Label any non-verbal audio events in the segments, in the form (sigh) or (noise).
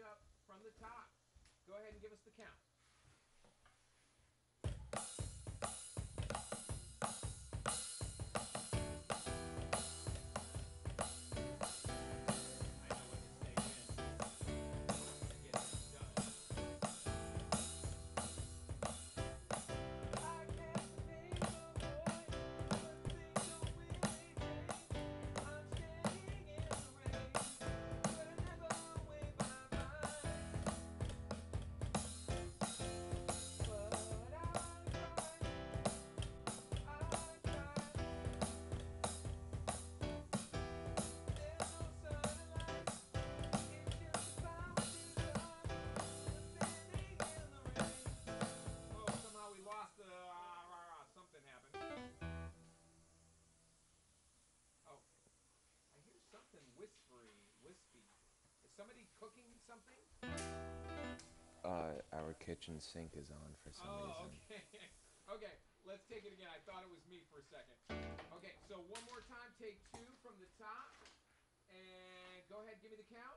mashup from the top. Go ahead and give us the count. Somebody cooking something? Uh, our kitchen sink is on for some Oh, reason. okay. (laughs) okay, let's take it again. I thought it was me for a second. Okay, so one more time, take two from the top. And go ahead, give me the count.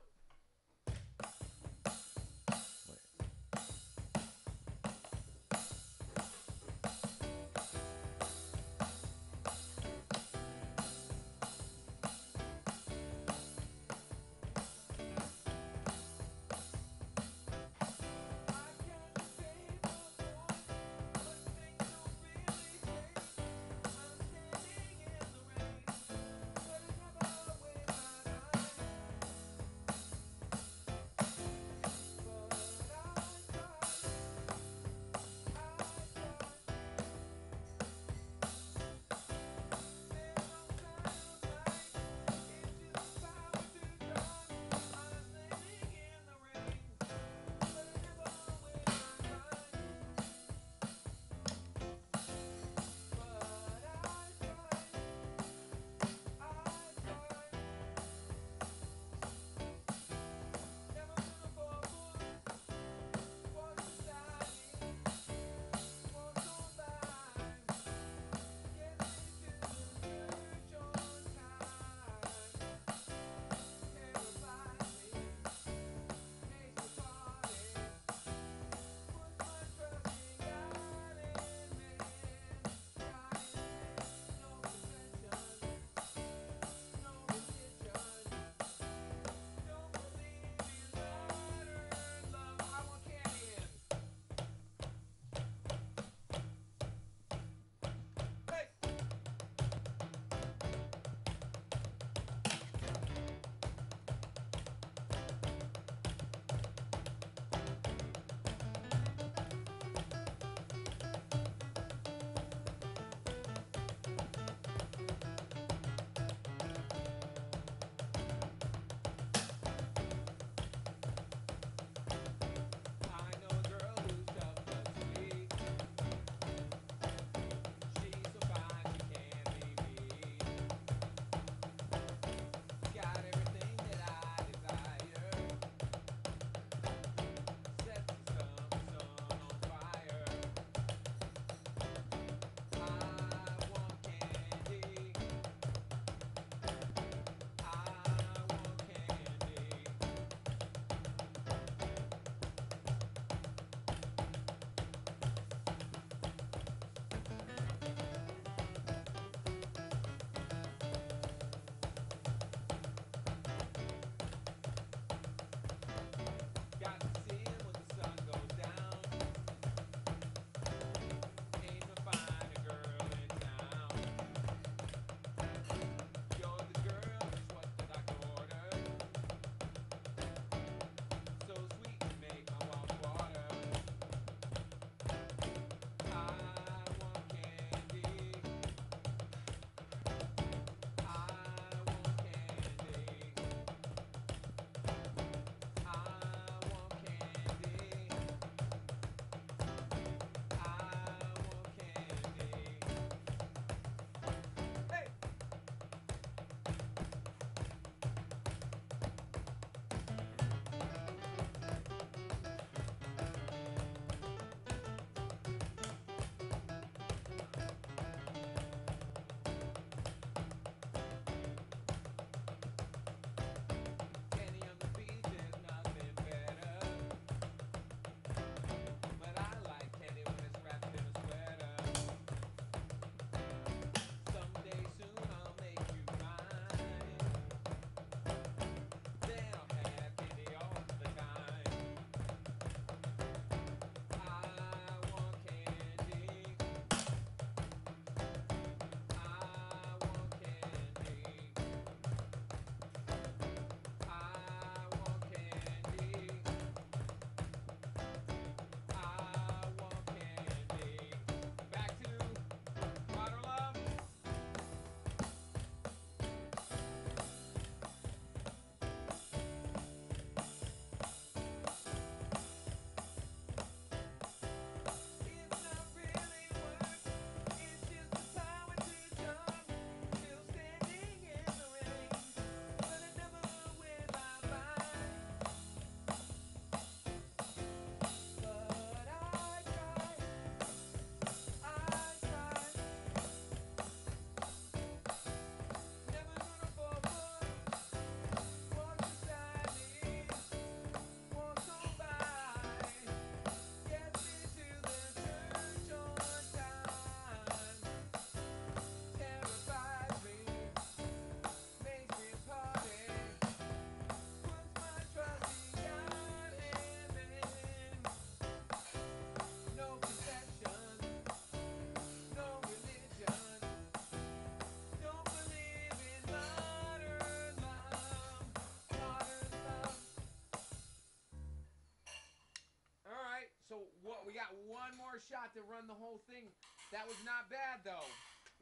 Shot to run the whole thing. That was not bad though.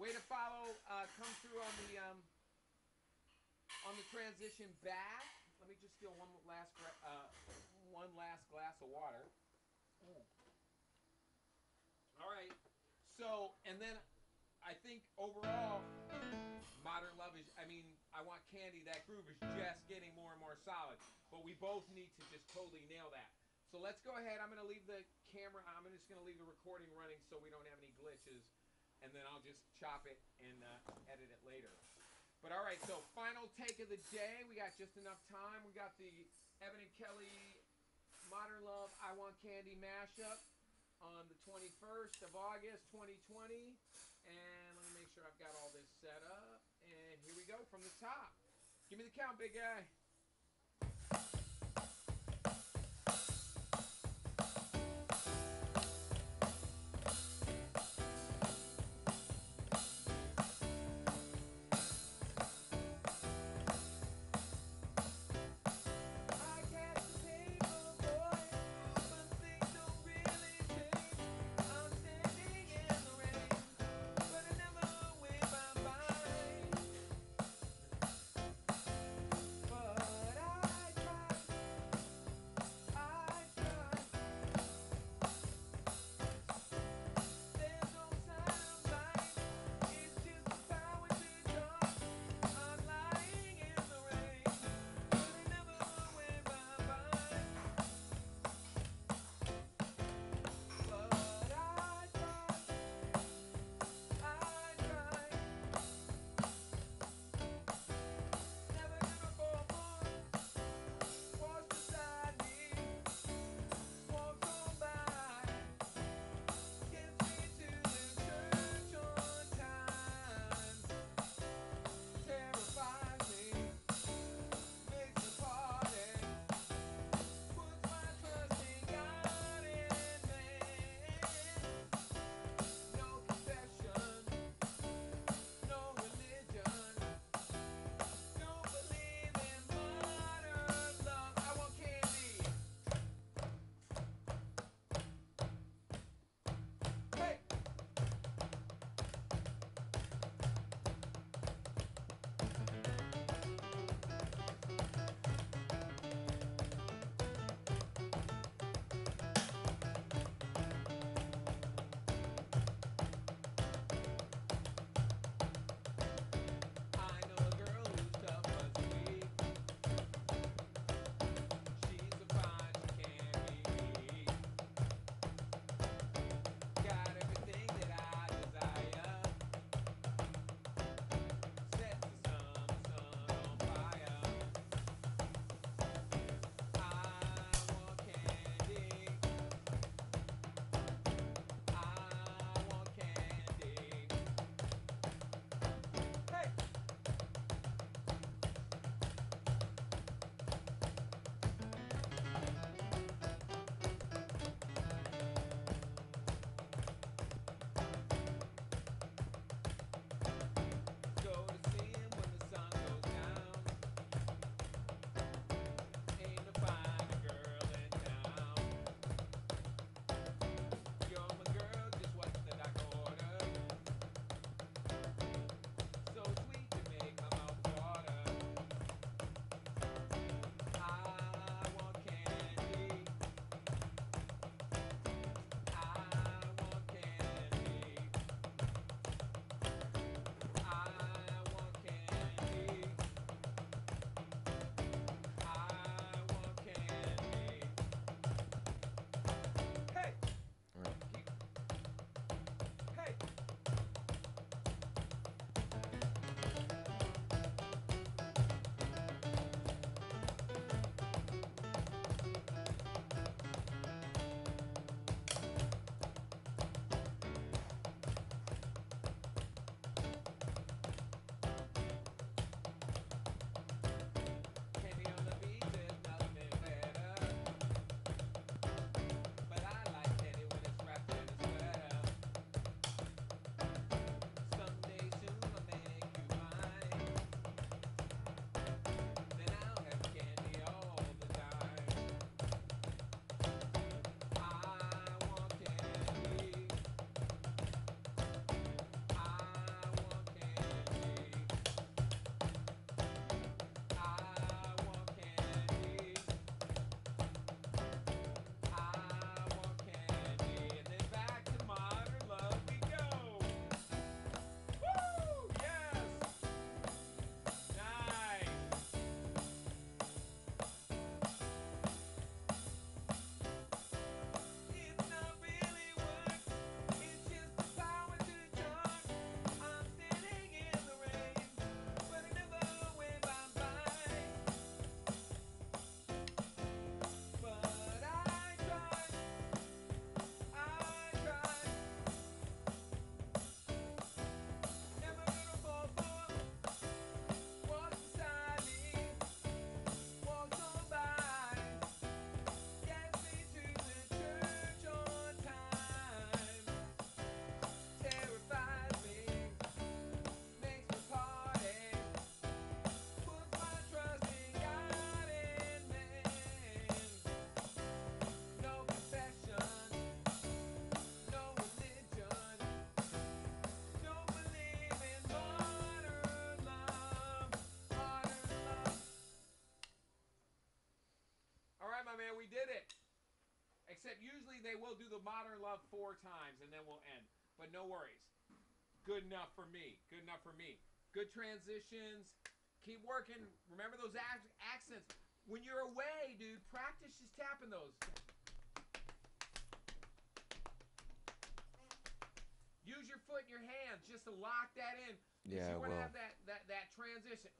Way to follow, uh, come through on the um, on the transition back. Let me just steal one last uh, one last glass of water. All right. So, and then I think overall, Modern Love is, I mean, I Want Candy, that groove is just getting more and more solid. But we both need to just totally nail that. So let's go ahead. I'm going to leave the camera, I'm just going to leave the recording running so we don't have any glitches. And then I'll just chop it and uh, edit it later. But all right, so final take of the day. We got just enough time. We got the Evan and Kelley Modern Love I Want Candy mashup on the 21st of August 2020. And let me make sure I've got all this set up. And here we go from the top. Give me the count, big guy. Except usually they will do the modern love four times and then we'll end. But no worries. Good enough for me. Good enough for me. Good transitions. Keep working. Remember those ac- accents. When you're away, dude, practice just tapping those. Use your foot and your hands just to lock that in. Yeah, you want to have that, that, that transition.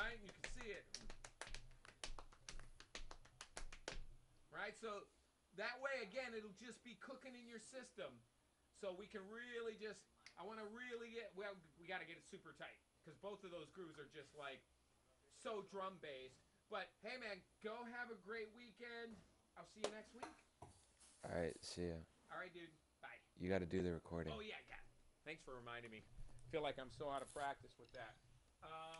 Right? You can see it. Right? So that way, again, it'll just be cooking in your system. So we can really just, I want to really get, well, we got to get it super tight. Because both of those grooves are just like so drum based. But hey, man, go have a great weekend. I'll see you next week. All right, see ya. All right, dude. Bye. You got to do the recording. Oh, yeah, yeah. Thanks for reminding me. I feel like I'm so out of practice with that. Uh,